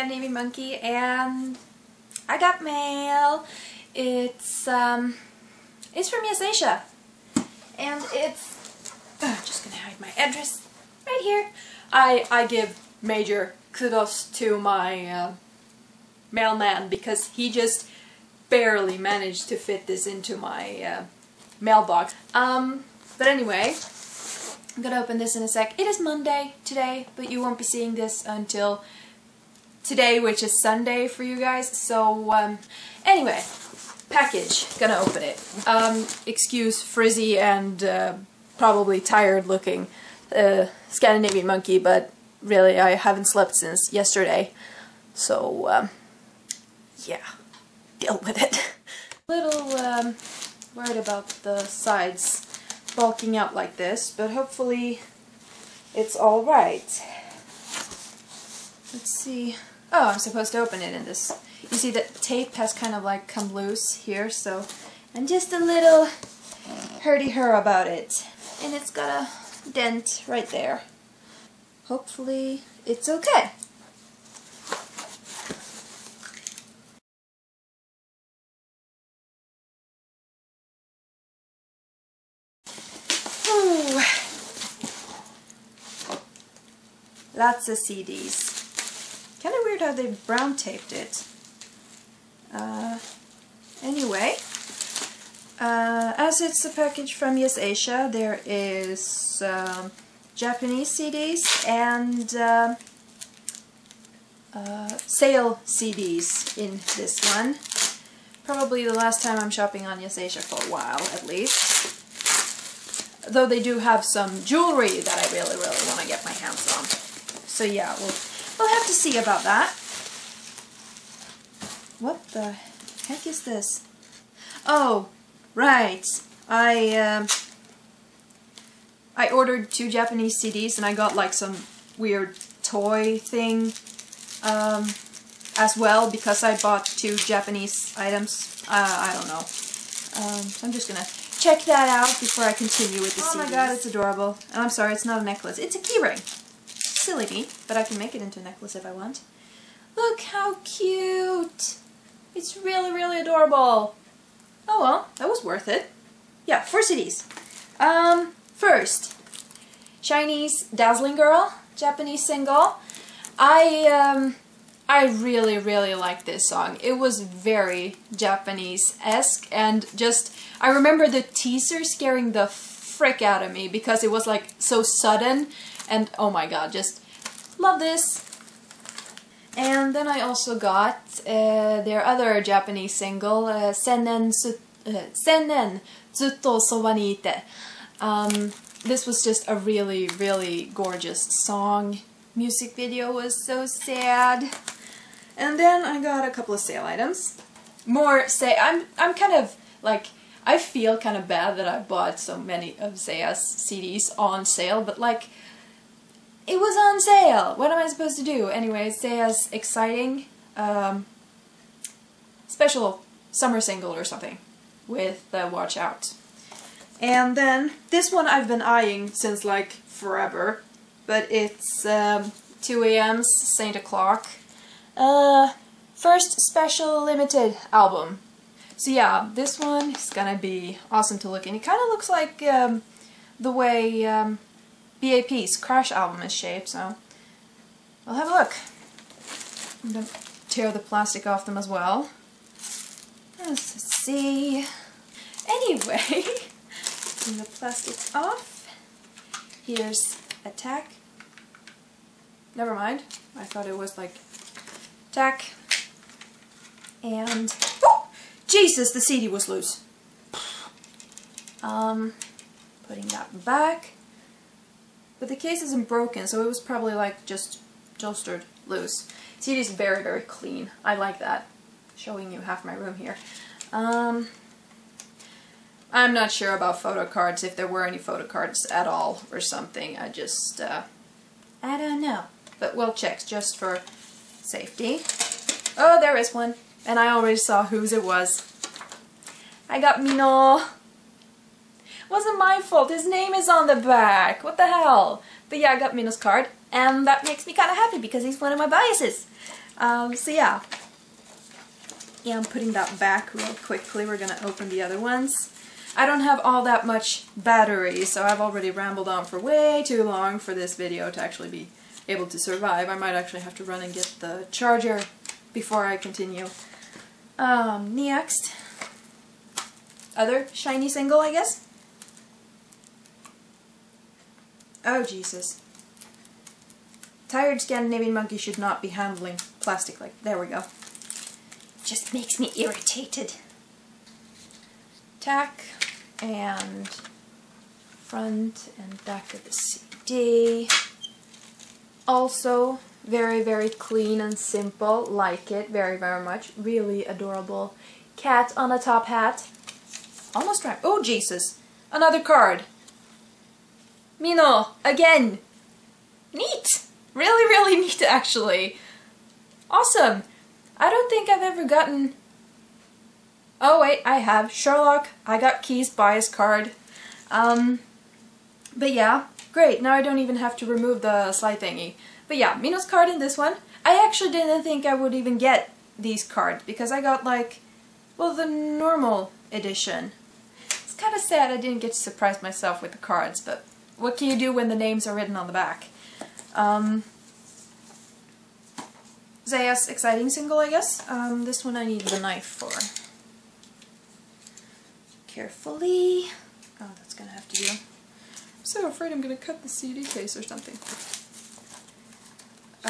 Scandinavian Monkey and I got mail. It's um it's from YesAsia. And it's uh, just gonna hide my address right here. I I give major kudos to my uh, mailman because he just barely managed to fit this into my uh, mailbox. Um, but anyway, I'm gonna open this in a sec. It is Monday today, but you won't be seeing this until today, which is Sunday for you guys. So, um, anyway, package. Gonna open it. Um, excuse frizzy and uh, probably tired looking uh, Scandinavian monkey, but really I haven't slept since yesterday. So, um, yeah, deal with it. Little um, worried about the sides bulking out like this, but hopefully it's all right. Let's see. Oh, I'm supposed to open it in this. You see the tape has kind of like come loose here, so I'm just a little hurdy-her about it. And it's got a dent right there. Hopefully it's okay. Ooh. Lots of CDs. Weird how they brown taped it. Uh, anyway, uh, as it's a package from YesAsia, there is um, Japanese CDs and uh, uh, sale CDs in this one. Probably the last time I'm shopping on YesAsia for a while, at least. Though they do have some jewelry that I really, really want to get my hands on. So yeah, we'll, we'll have to see about that. What the heck is this? Oh, right. I, um, I ordered two Japanese CDs and I got like some weird toy thing um, as well because I bought two Japanese items. Uh, I don't know. Um, so I'm just gonna check that out before I continue with the Oh CDs. my god, it's adorable. And I'm sorry, it's not a necklace. It's a keyring. But I can make it into a necklace if I want. Look how cute! It's really, really adorable. Oh well, that was worth it. Yeah, four CDs. Um, first, SHINee's Dazzling Girl, Japanese single. I, um, I really, really like this song. It was very Japanese-esque and just, I remember the teaser scaring the frick out of me because it was like so sudden and oh my god, just love this. And then I also got uh, their other Japanese single, uh, Sennen, uh, Zutto Soba. Um, this was just a really, really gorgeous song. Music video was so sad. And then I got a couple of sale items. More say I'm I'm kind of like I feel kind of bad that I bought so many of ZE:A's CDs on sale, but like it was on sale. What am I supposed to do? Anyway, ZE:A's exciting um, special summer single or something with uh, Watch Out. And then this one I've been eyeing since like forever, but it's um, 2AM Saint O'Clock. Uh, first special limited album. So yeah, this one is gonna be awesome to look in. It kind of looks like um, the way um, BAP's Crash album is shaped, so we'll have a look. I'm gonna tear the plastic off them as well. Let's see. Anyway, the plastic's off. Here's Attack. Never mind. I thought it was like Attack. And oh, Jesus, the CD was loose. Um, putting that back. But the case isn't broken, so it was probably like just jolstered loose. CD is very, very clean. I like that. Showing you half my room here. Um, I'm not sure about photo cards, if there were any photo cards at all or something. I just, uh, I don't know. But we'll check just for safety. Oh, there is one. And I already saw whose it was. I got Minho. Wasn't my fault. His name is on the back. What the hell? But yeah, I got Minho's card. And that makes me kind of happy because he's one of my biases. Um, so yeah. Yeah, I'm putting that back real quickly. We're going to open the other ones. I don't have all that much battery, so I've already rambled on for way too long for this video to actually be able to survive. I might actually have to run and get the charger before I continue. Um, next, other SHINee single, I guess? Oh, Jesus. Tired Scandinavian monkey should not be handling plastic like... There we go. Just makes me irritated. Tack and front and back of the CD. Also, very, very clean and simple. Like it very, very much. Really adorable. Cat on a top hat. Almost right. Oh, Jesus. Another card. Minho, again. Neat. Really, really neat, actually. Awesome. I don't think I've ever gotten... Oh, wait, I have. Sherlock, I got Keys bias card. Um, but yeah, great. Now I don't even have to remove the slide thingy. But yeah, Minho's card in this one. I actually didn't think I would even get these cards because I got like, well, the normal edition. It's kind of sad I didn't get to surprise myself with the cards, but what can you do when the names are written on the back? Um, ZE:A's exciting single, I guess. Um, this one I need the knife for. Carefully. Oh, that's gonna have to do. I'm so afraid I'm gonna cut the CD case or something.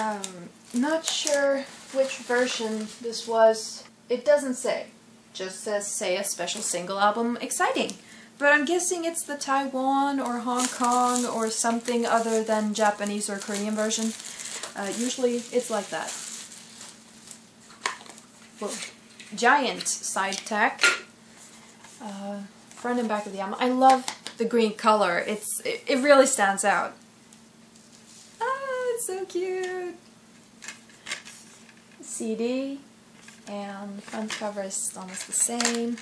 Um, not sure which version this was. It doesn't say. Just says, ZE:A special single album exciting. But I'm guessing it's the Taiwan or Hong Kong or something other than Japanese or Korean version. Uh, usually it's like that. Giant side tack. Uh, front and back of the album. I love the green color. It's it, it really stands out. Ah, it's so cute. CD and front cover is almost the same.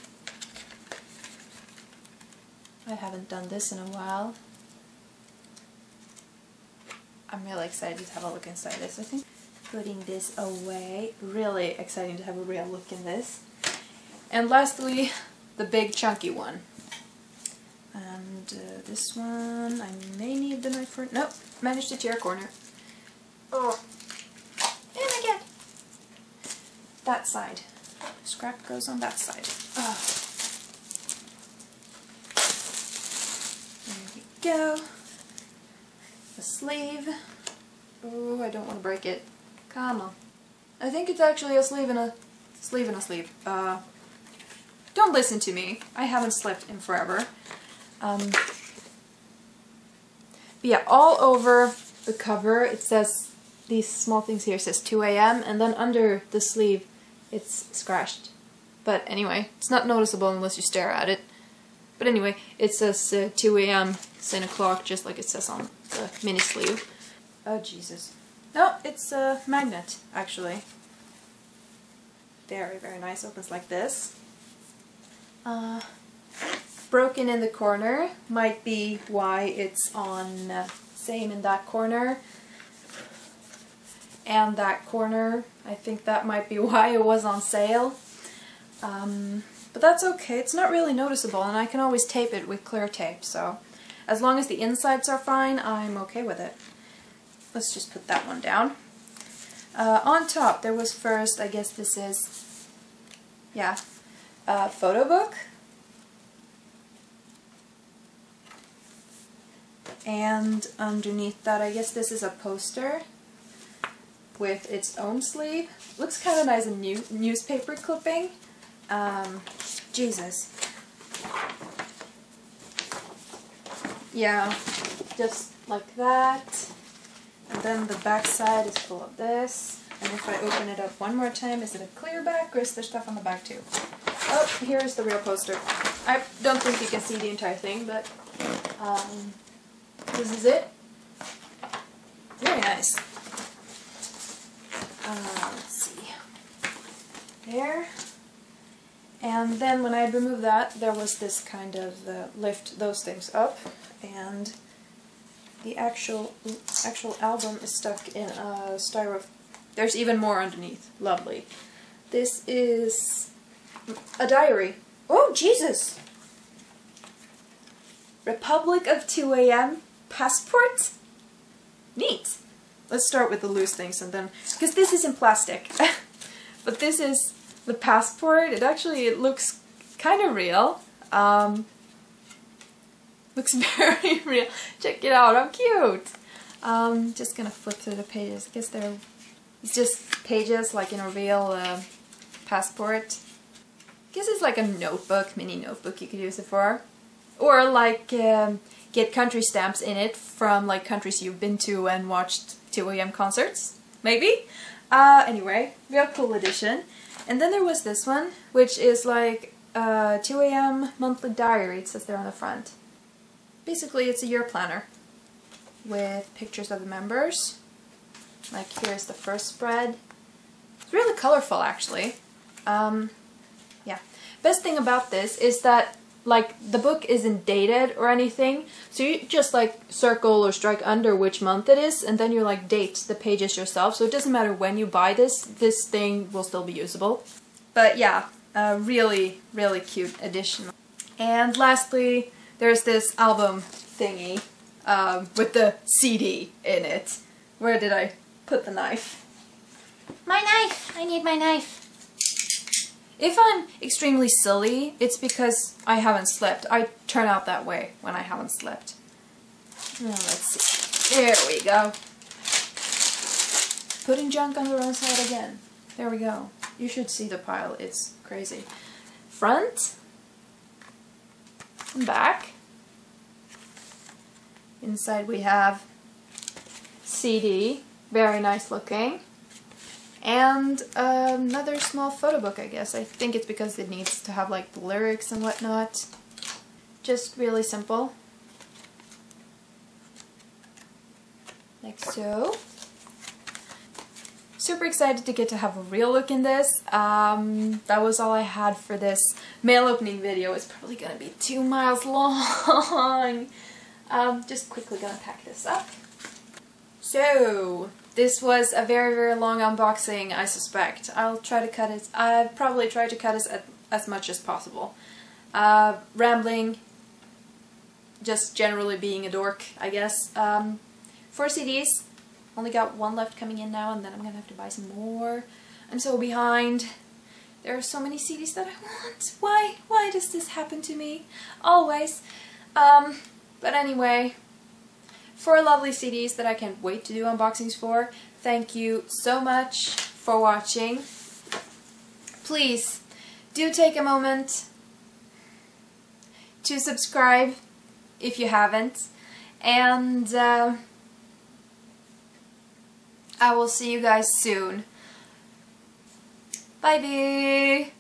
I haven't done this in a while. I'm really excited to have a look inside this, I think. Putting this away. Really exciting to have a real look in this. And lastly, the big chunky one. And uh, this one, I may need the knife for. Nope, managed to tear a corner. Oh, and again. That side. Scrap goes on that side. Oh. Go. The sleeve. Oh, I don't want to break it. Come on. I think it's actually a sleeve and a sleeve and a sleeve. Uh, don't listen to me. I haven't slept in forever. Um, yeah, all over the cover it says these small things here It says 2AM and then under the sleeve it's scratched. But anyway, it's not noticeable unless you stare at it. But anyway, it says uh, 2AM St. o'clock, just like it says on the mini sleeve. Oh, Jesus. No, it's a magnet, actually. Very, very nice. Opens like this. Uh, broken in the corner might be why it's on uh, same in that corner and that corner. I think that might be why it was on sale. Um, but that's okay, it's not really noticeable and I can always tape it with clear tape, so as long as the insides are fine, I'm okay with it. Let's just put that one down. Uh, on top, there was first, I guess this is, yeah, a photo book. And underneath that, I guess this is a poster with its own sleeve. Looks kind of nice, a new newspaper clipping. Um, Jesus. Yeah, just like that. And then the back side is full of this. And if I open it up one more time, is it a clear back or is there stuff on the back too? Oh, here's the real poster. I don't think you can see the entire thing, but um, this is it. Very nice. Uh, let's see. There. And then when I had removed that, there was this kind of uh, lift those things up, and the actual actual album is stuck in a styrofoam. there's even more underneath. Lovely. This is a diary. Oh, Jesus! Republic of 2AM passport? Neat. Let's start with the loose things and then, because this is in plastic. but this is the passport. It actually, it looks kind of real. Um, looks very real. Check it out, I'm cute! Um, just gonna flip through the pages. I guess they're, it's just pages like in a real uh, passport. I guess it's like a notebook, mini notebook you could use it for. Or like um, get country stamps in it from like countries you've been to and watched 2AM concerts, maybe? Uh, anyway, real cool edition. And then there was this one, which is like a 2AM monthly diary, it says there on the front. Basically, it's a year planner with pictures of the members. Like here's the first spread. It's really colorful actually. Um, yeah. Best thing about this is that like the book isn't dated or anything so you just like circle or strike under which month it is and then you like date the pages yourself so it doesn't matter when you buy this this thing will still be usable. But yeah a really really cute edition and lastly there's this album thingy um, with the CD in it. Where did I put the knife? My knife! I need my knife if I'm extremely silly, it's because I haven't slept. I turn out that way when I haven't slept. Now let's see. There we go. Putting junk on the wrong side again. There we go. You should see the pile. It's crazy. Front. And back. Inside we have CD. Very nice looking and another small photo book I guess. I think it's because it needs to have like the lyrics and whatnot. Just really simple. Like so. Super excited to get to have a real look in this. Um, that was all I had for this mail opening video. It's probably going to be two miles long. um, just quickly gonna pack this up. So, this was a very, very long unboxing, I suspect. I'll try to cut it. I've probably tried to cut it as, as much as possible. Uh, rambling, just generally being a dork, I guess. Um, four CDs. Only got one left coming in now, and then I'm gonna have to buy some more. I'm so behind. There are so many CDs that I want. Why? Why does this happen to me? Always. Um, but anyway, four lovely CDs that I can't wait to do unboxings for. Thank you so much for watching. Please do take a moment to subscribe if you haven't and uh, I will see you guys soon. Bye bye!